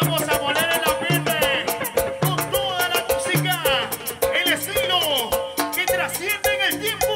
Vamos a poner en la piel con toda la música, el estilo que trasciende en el tiempo.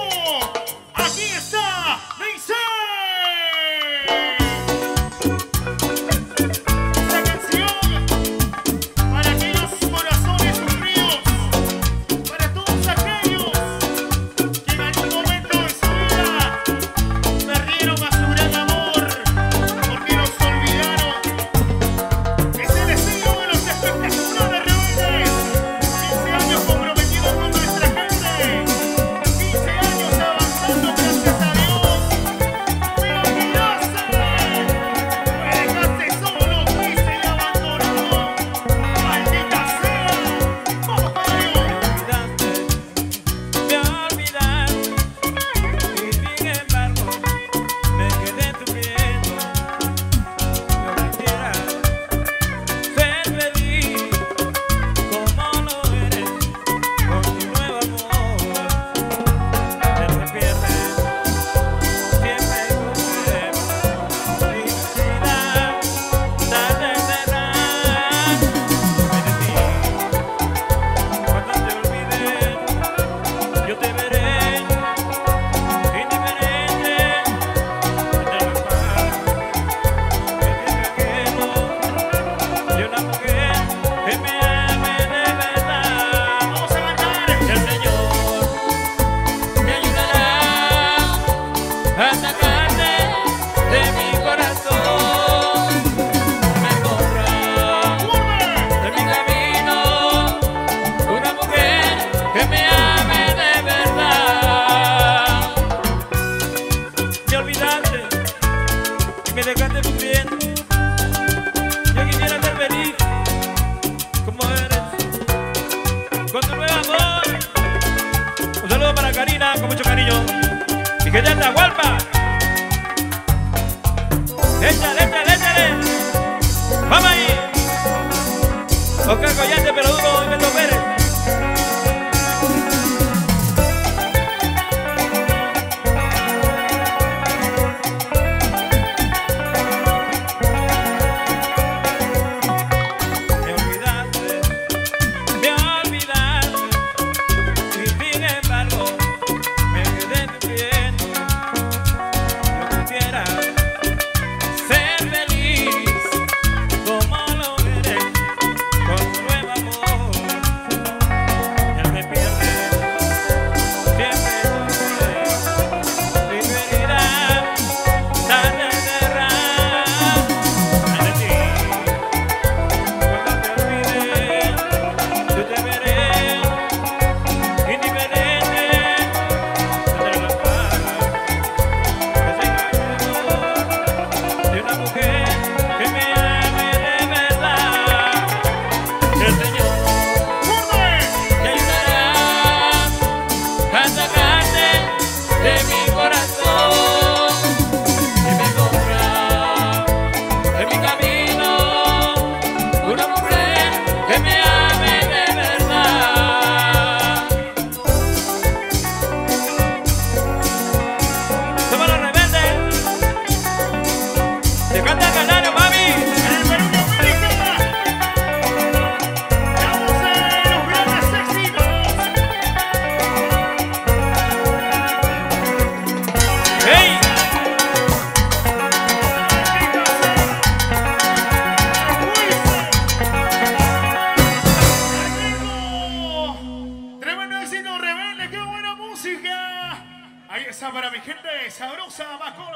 que me ame de verdad. Me olvidaste y me dejaste sufriendo. Yo quisiera ser feliz como eres, con tu nuevo amor. Un saludo para Karina, con mucho cariño. Y que te guapa. Échale, échale, échale. Vamos ahí. Ok, ya Ahí está para mi gente sabrosa, más con